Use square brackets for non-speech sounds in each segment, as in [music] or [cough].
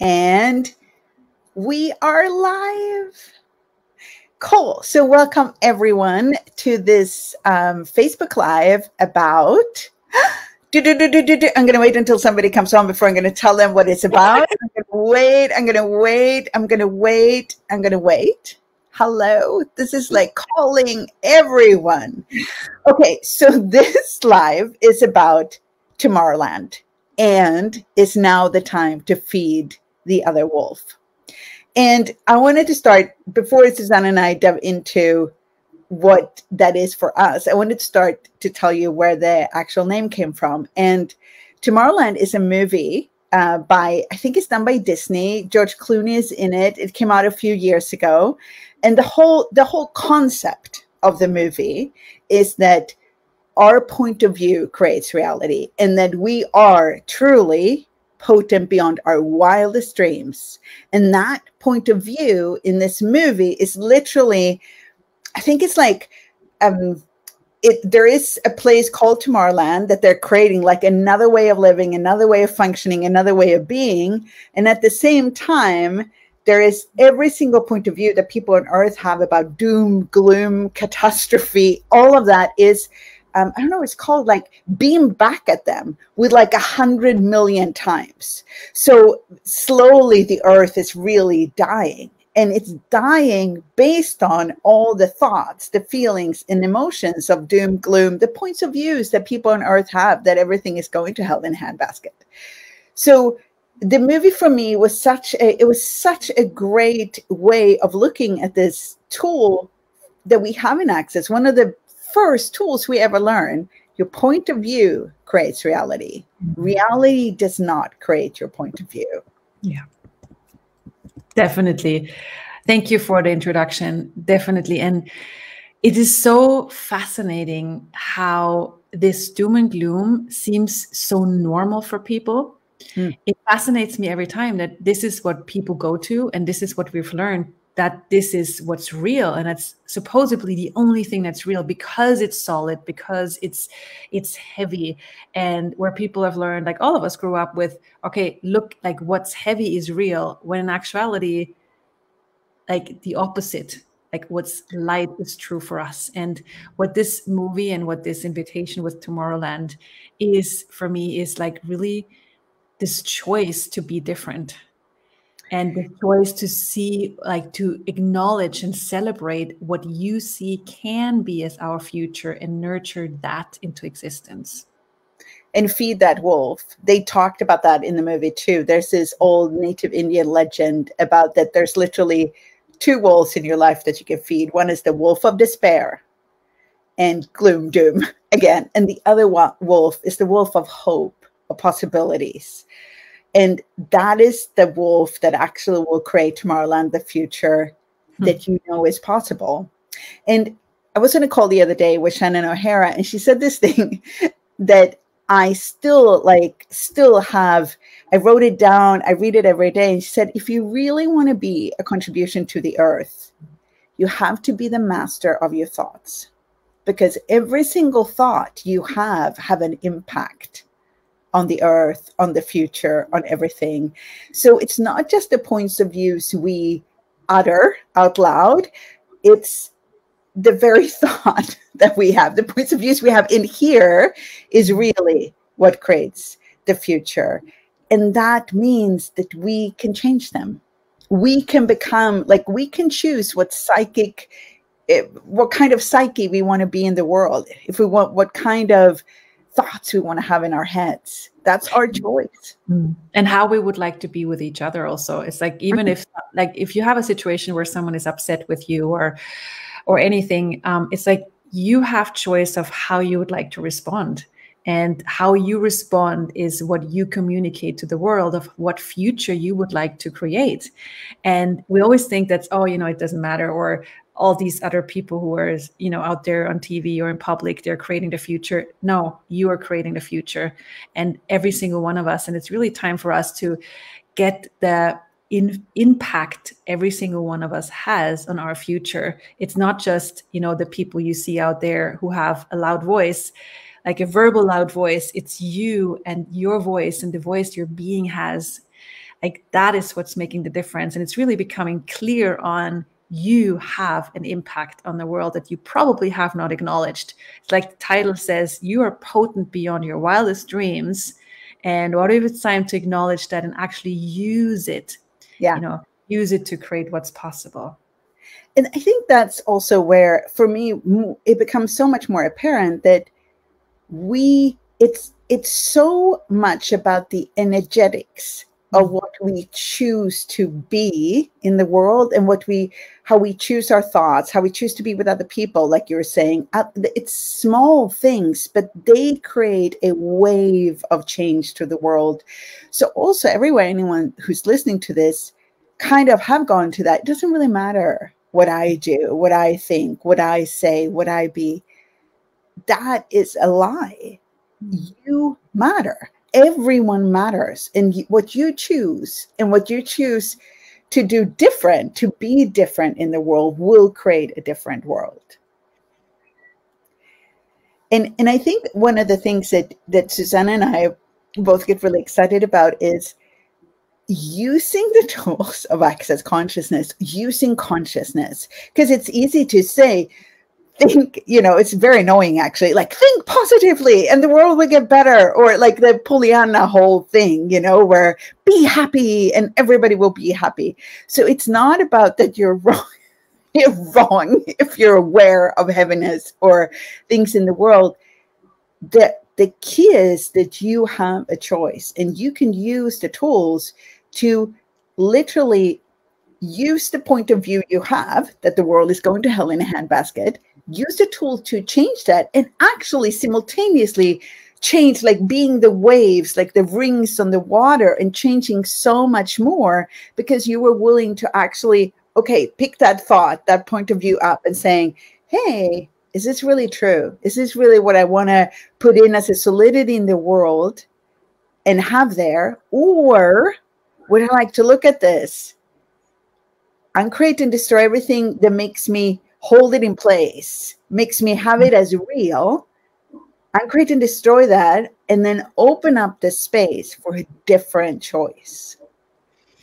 And we are live. Cool. So, welcome everyone to this um, Facebook Live about. [gasps] I'm going to wait until somebody comes on before I'm going to tell them what it's about. [laughs] I'm going to wait. I'm going to wait. I'm going to wait. I'm going to wait. Hello. This is like calling everyone. Okay. So, [laughs] this live is about Tomorrowland and it's now the time to feed the other wolf. And I wanted to start before Susanna and I dive into what that is for us. I wanted to start to tell you where the actual name came from. And Tomorrowland is a movie uh, by I think it's done by Disney. George Clooney is in it. It came out a few years ago, and the whole the whole concept of the movie is that our point of view creates reality and that we are truly potent beyond our wildest dreams. And that point of view in this movie is literally, I think it's like, um, it, there is a place called Tomorrowland that they're creating like another way of living, another way of functioning, another way of being. And at the same time, there is every single point of view that people on earth have about doom, gloom, catastrophe. All of that is um, I don't know, it's called like beam back at them with like a hundred million times. So slowly the earth is really dying. And it's dying based on all the thoughts, the feelings, and emotions of doom, gloom, the points of views that people on earth have that everything is going to hell in a handbasket. So the movie for me was such a it was such a great way of looking at this tool that we have in access. One of the first tools we ever learn your point of view creates reality. Mm-hmm. Reality does not create your point of view. Yeah. Definitely. Thank you for the introduction. Definitely. And it is so fascinating how this doom and gloom seems so normal for people. Mm. It fascinates me every time that this is what people go to and this is what we've learned that this is what's real and it's supposedly the only thing that's real because it's solid because it's it's heavy. And where people have learned like all of us grew up with okay look like what's heavy is real when in actuality like the opposite like what's light is true for us. And what this movie and what this invitation with tomorrowland is for me is like really this choice to be different and the choice to see like to acknowledge and celebrate what you see can be as our future and nurture that into existence. And feed that wolf they talked about that in the movie too. There's this old native indian legend about that there's literally two wolves in your life that you can feed. One is the wolf of despair and gloom doom [laughs] again and the other wolf is the wolf of hope of possibilities and that is the wolf that actually will create Tomorrowland, the future hmm. that you know is possible. And I was on a call the other day with Shannon O'Hara, and she said this [laughs] thing that I still like, still have. I wrote it down, I read it every day. And she said, if you really want to be a contribution to the earth, you have to be the master of your thoughts because every single thought you have have an impact on the earth, on the future, on everything. So it's not just the points of views we utter out loud, it's the very [laughs] thought that we have, the points of views we have in here is really what creates the future. And that means that we can change them. We can become like we can choose what psychic, eh, what kind of psyche we want to be in the world. If we want, what kind of thoughts we want to have in our heads. That's our choice. Mm. And how we would like to be with each other also. It's like even if like if you have a situation where someone is upset with you or or anything, um, it's like you have choice of how you would like to respond. And how you respond is what you communicate to the world of what future you would like to create. And we always think that's, oh, you know, it doesn't matter, or all these other people who are you know out there on tv or in public they're creating the future. No you are creating the future and every single one of us. And it's really time for us to get the in, impact every single one of us has on our future. It's not just you know the people you see out there who have a loud voice like a verbal loud voice. It's you and your voice and the voice your being has. Like that is what's making the difference. And it's really becoming clear on you have an impact on the world that you probably have not acknowledged. It's like the title says you are potent beyond your wildest dreams. And what if it's time to acknowledge that and actually use it yeah. you know use it to create what's possible? And i think that's also where for me it becomes so much more apparent that we it's it's so much about the energetics of what we choose to be in the world and what we how we choose our thoughts how we choose to be with other people like you were saying it's small things but they create a wave of change to the world. So also everywhere anyone who's listening to this kind of have gone to that it doesn't really matter what i do what i think what i say what i be. That is a lie. Mm. You matter everyone matters and what you choose and what you choose to do different to be different in the world will create a different world. And and i think one of the things that that susanna and i both get really excited about is using the [laughs] tools of access consciousness using consciousness because it's easy to say think, you know, it's very annoying actually. Like, think positively and the world will get better. Or like the Pollyanna whole thing, you know, where be happy and everybody will be happy. So it's not about that you're [laughs] wrong. You're wrong if you're aware of heaviness or things in the world. The, the key is that you have a choice and you can use the tools to literally use the point of view you have that the world is going to hell in a handbasket use the tool to change that and actually simultaneously change like being the waves like the rings on the water and changing so much more because you were willing to actually okay pick that thought that point of view up and saying hey is this really true? Is this really what i want to put in as a solidity in the world and have there? Or would i like to look at this? And create and destroy everything that makes me hold it in place, makes me have it as real, and create and destroy that, and then open up the space for a different choice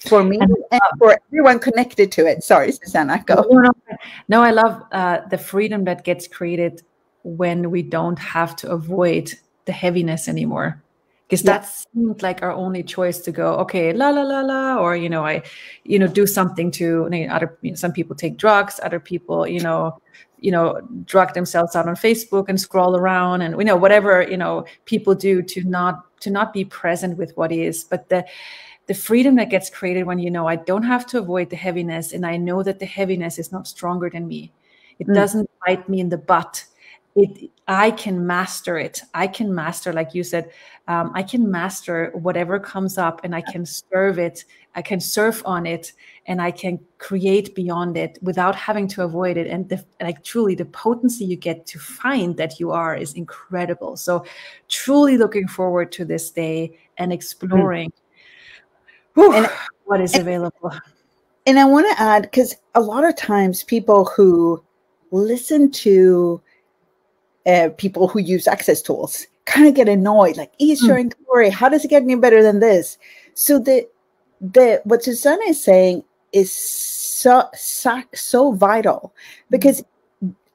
for me and for everyone connected to it. Sorry, Susanna, go. No, no, no I love uh, the freedom that gets created when we don't have to avoid the heaviness anymore because yeah. that seemed like our only choice to go okay la la la la or you know i you know do something to you know, other you know, some people take drugs other people you know you know drug themselves out on facebook and scroll around and you know whatever you know people do to not to not be present with what is but the the freedom that gets created when you know i don't have to avoid the heaviness and i know that the heaviness is not stronger than me it mm. doesn't bite me in the butt it i can master it. I can master like you said um, i can master whatever comes up and i can serve it. I can surf on it and i can create beyond it without having to avoid it. And the, like truly the potency you get to find that you are is incredible. So truly looking forward to this day and mm. exploring mm-hmm. whew, and, what is and, available. and i want to add because a lot of times people who listen to uh, people who use access tools kind of get annoyed like mm. showing glory how does it get any better than this? So the the what susanna is saying is so so, so vital because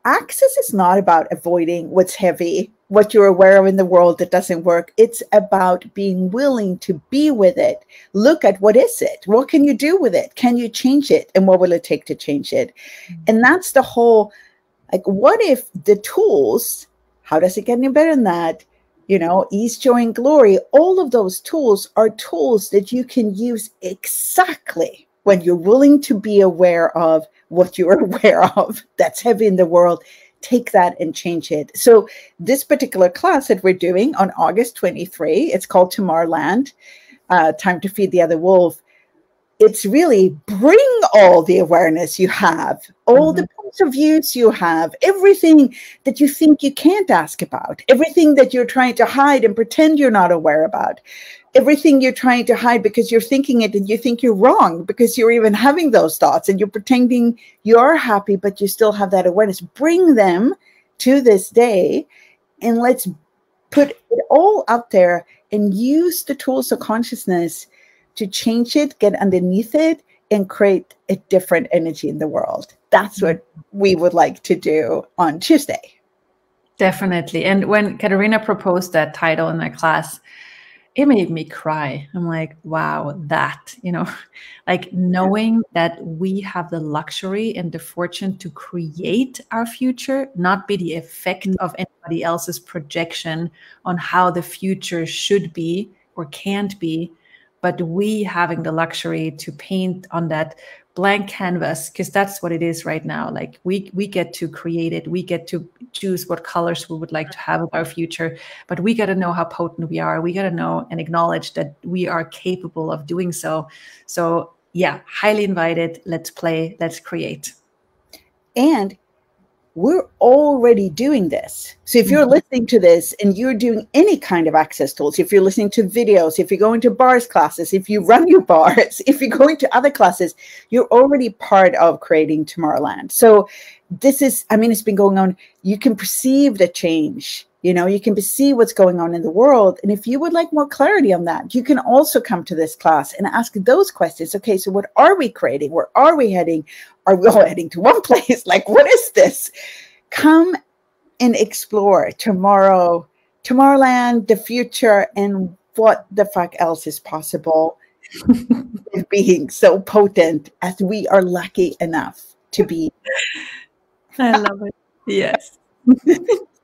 access is not about avoiding what's heavy what you're aware of in the world that doesn't work. It's about being willing to be with it. Look at what is it? What can you do with it? Can you change it? And what will it take to change it? Mm. and that's the whole like, what if the tools, how does it get any better than that? You know, ease, joy, and glory, all of those tools are tools that you can use exactly when you're willing to be aware of what you're [laughs] aware of that's heavy in the world take that and change it. So this particular class that we're doing on August 23, it's called Tomorrowland, uh, Time to Feed the Other Wolf it's really bring all the awareness you have, all mm-hmm. the points of views you have, everything that you think you can't ask about, everything that you're trying to hide and pretend you're not aware about, everything you're trying to hide because you're thinking it and you think you're wrong because you're even having those thoughts and you're pretending you're happy, but you still have that awareness. Bring them to this day and let's put it all out there and use the tools of consciousness to change it, get underneath it, and create a different energy in the world. That's mm-hmm. what we would like to do on Tuesday. Definitely. And when Katarina proposed that title in my class, it made me cry. I'm like, wow, that, you know, [laughs] like knowing that we have the luxury and the fortune to create our future, not be the effect mm-hmm. of anybody else's projection on how the future should be or can't be, but we having the luxury to paint on that blank canvas because that's what it is right now. Like we we get to create it. We get to choose what colors we would like to have of our future but we got to know how potent we are. We got to know and acknowledge that we are capable of doing so. So yeah highly invited. Let's play. Let's create. And we're already doing this. So if you're mm-hmm. listening to this and you're doing any kind of access tools, if you're listening to videos, if you're going to bars classes, if you run your bars, [laughs] if you're going to other classes, you're already part of creating Tomorrowland. So this is, I mean, it's been going on. You can perceive the change. You know, you can see what's going on in the world. And if you would like more clarity on that, you can also come to this class and ask those questions. Okay, so what are we creating? Where are we heading? are we all heading to one [laughs] place? Like, what is this? Come and explore tomorrow, Tomorrowland, the future, and what the fuck else is possible [laughs] with being so potent as we are lucky enough to be. I love it. Yes. [laughs]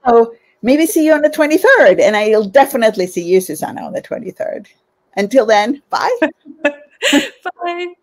so maybe see you on the 23rd, and I'll definitely see you, Susanna, on the 23rd. Until then, bye. [laughs] bye.